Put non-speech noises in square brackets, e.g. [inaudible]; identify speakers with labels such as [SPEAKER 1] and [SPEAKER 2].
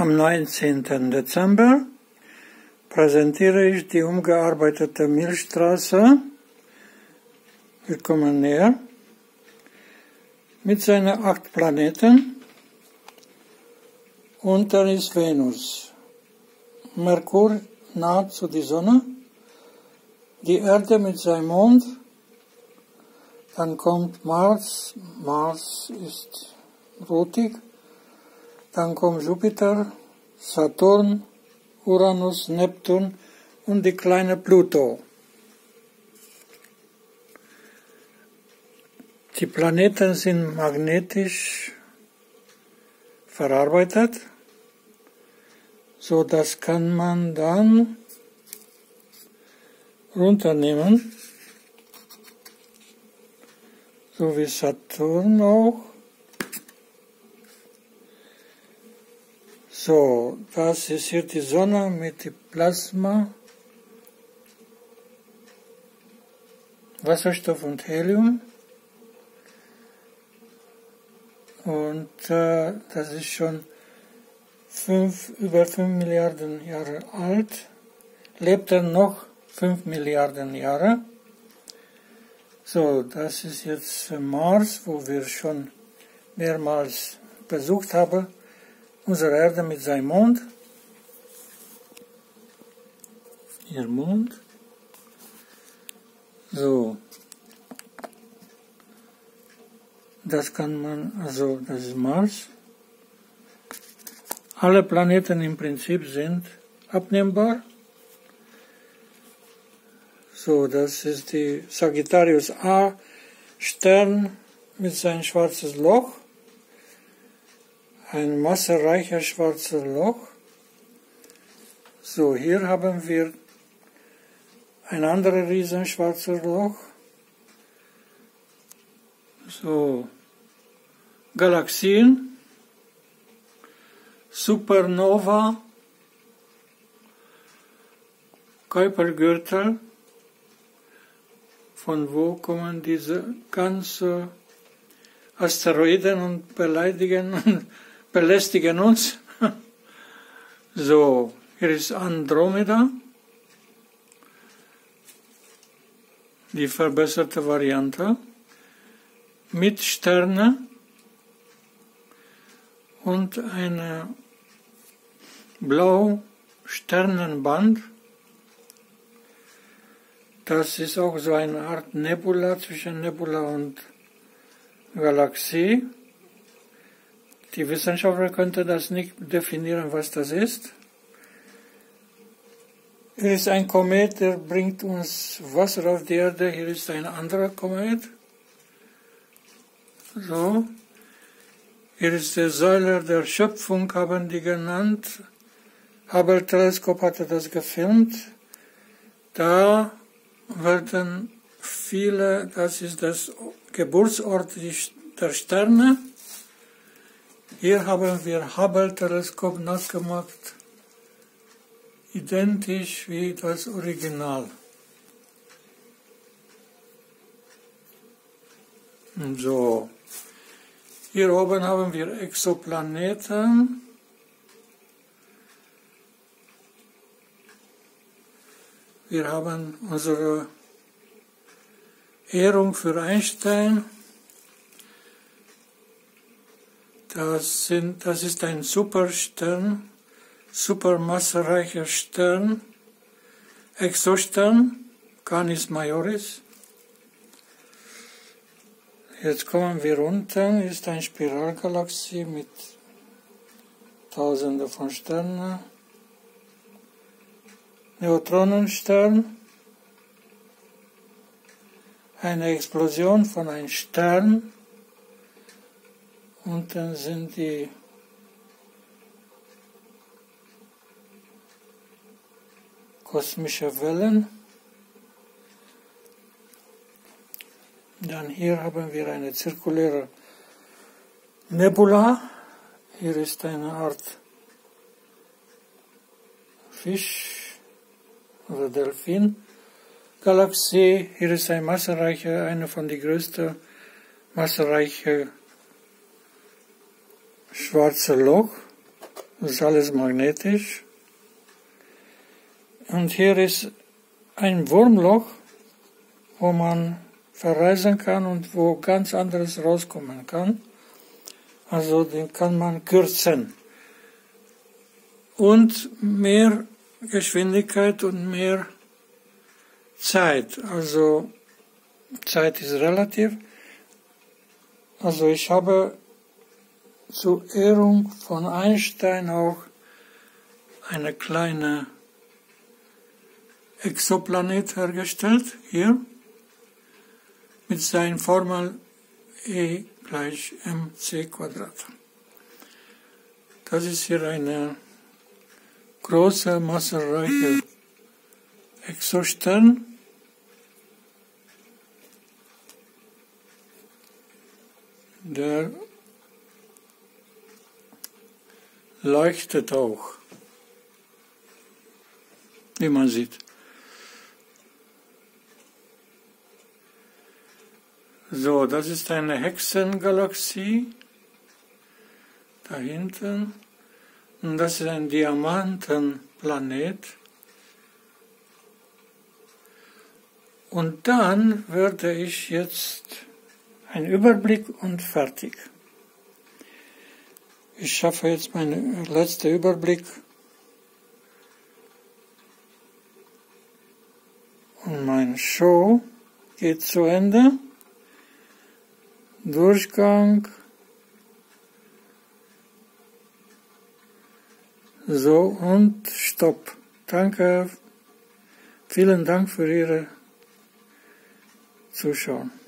[SPEAKER 1] Am 19. Dezember präsentiere ich die umgearbeitete Milchstraße. Wir kommen näher. Mit seinen acht Planeten. Und dann ist Venus. Merkur nah zu der Sonne. Die Erde mit seinem Mond. Dann kommt Mars. Mars ist rotig. Dann kommt Jupiter, Saturn, Uranus, Neptun und die kleine Pluto. Die Planeten sind magnetisch verarbeitet, so das kann man dann runternehmen, so wie Saturn auch. So, das ist hier die Sonne mit dem Plasma, Wasserstoff und Helium. Und äh, das ist schon fünf, über 5 Milliarden Jahre alt. Lebt er noch 5 Milliarden Jahre. So, das ist jetzt Mars, wo wir schon mehrmals besucht haben unsere Erde mit seinem Mond. Ihr Mond. So. Das kann man, also das ist Mars. Alle Planeten im Prinzip sind abnehmbar. So, das ist die Sagittarius A Stern mit seinem schwarzes Loch ein massereicher schwarzer Loch. So, hier haben wir ein anderes riesen schwarzer Loch. So, Galaxien, Supernova, Kuipergürtel. Von wo kommen diese ganzen Asteroiden und beleidigen [laughs] belästigen uns. [laughs] So, hier ist Andromeda, die verbesserte Variante, mit Sterne und eine blau Sternenband. Das ist auch so eine Art Nebula zwischen Nebula und Galaxie. Die Wissenschaftler könnten das nicht definieren, was das ist. Hier ist ein Komet, der bringt uns Wasser auf die Erde. Hier ist ein anderer Komet. So. Hier ist der Säuler der Schöpfung, haben die genannt. Hubble-Teleskop hatte das gefilmt. Da werden viele, das ist das Geburtsort der Sterne. Hier haben wir Hubble-Teleskop nachgemacht, identisch wie das Original. So, hier oben haben wir Exoplaneten. Wir haben unsere Ehrung für Einstein. Das, sind, das ist ein Superstern, supermassereicher Stern, Exostern, Canis Majoris. Jetzt kommen wir unten, ist eine Spiralgalaxie mit Tausenden von Sternen. Neutronenstern, eine Explosion von einem Stern, und dann sind die kosmische Wellen. Dann hier haben wir eine zirkuläre Nebula. Hier ist eine Art Fisch oder Delfin. Galaxie. Hier ist eine massereiche, eine von den größten massereichen schwarze Loch Das ist alles magnetisch. Und hier ist ein Wurmloch, wo man verreisen kann und wo ganz anderes rauskommen kann. Also den kann man kürzen. Und mehr Geschwindigkeit und mehr Zeit. Also Zeit ist relativ. Also ich habe zur Ehrung von Einstein auch eine kleine Exoplanet hergestellt, hier, mit seiner Formel E gleich mc Quadrat. Das ist hier eine große, massereiche Exostern. Der leuchtet auch, wie man sieht. So, das ist eine Hexengalaxie da hinten. Und das ist ein Diamantenplanet. Und dann werde ich jetzt einen Überblick und fertig. Ich schaffe jetzt meinen letzten Überblick. Und meine Show geht zu Ende. Durchgang. So und Stopp. Danke. Vielen Dank für Ihre Zuschauen.